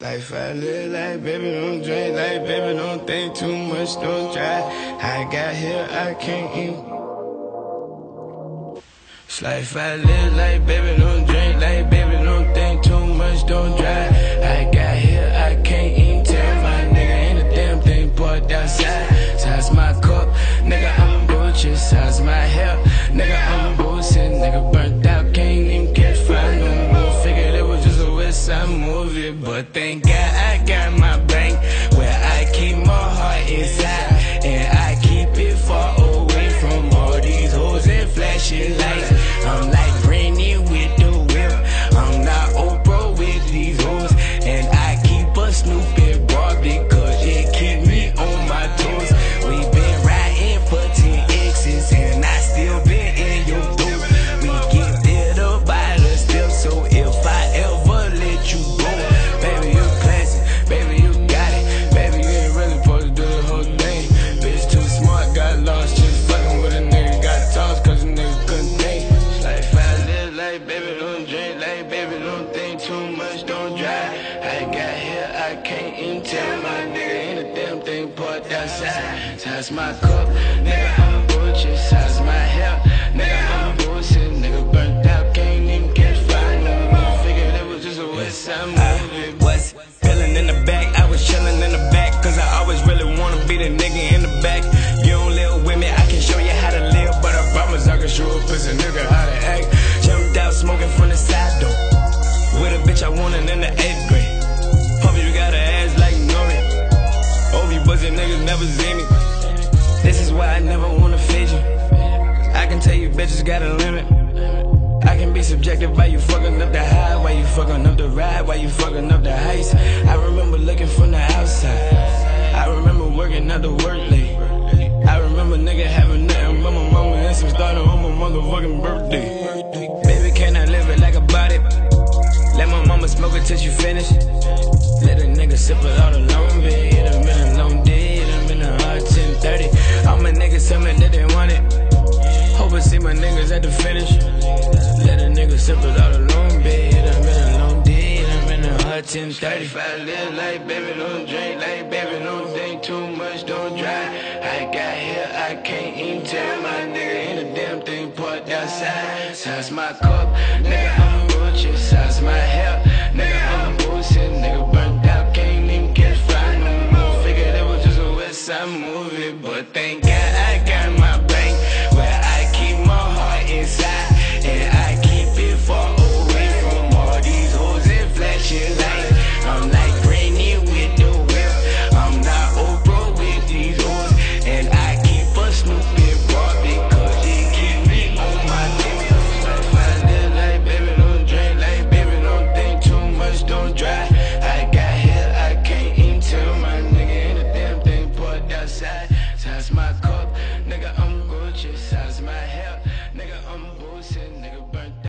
Life I live like baby, don't drink like baby, don't think too much, don't try. I got here, I can't eat. It's life I live like baby, don't drink like baby, don't think too much, don't drive. I got here, I can't even tell my nigga ain't a damn thing parked outside. Size my but thank God I got my bank where I keep my heart inside, and I keep it far away from all these hoes and flashing lights. Baby, don't drink like, baby, don't think too much, don't drive. I got here, I can't even tell my nigga ain't a damn thing parked outside. Size my cup, nigga, I'm bitch I wanted in the eighth grade. Hope you got an ass like Nori. You pussy niggas never see me. This is why I never wanna fade you. I can tell you bitches got a limit. I can be subjective by you fucking up the high, why you fucking up the ride, why you fucking up the heights. I remember looking from the outside. I remember working at the work late. I remember nigga having nothing but my mama and some starter on my motherfucking birthday. Till you finish. Let a nigga sip it all alone, babe. It done been a long day, it done been a hard 10:30. All my niggas tell me that they want it. Hope I see my niggas at the finish. Let a nigga sip it all alone, babe. It done been a long day, it done been a hard 10:30. If I live like baby, don't drink like baby, don't think too much, don't drive. I got here, I can't even tell my nigga ain't a damn thing parked outside. Size my cup, nigga, I'm Gucci, size my hair, movie, but thank That's my cup.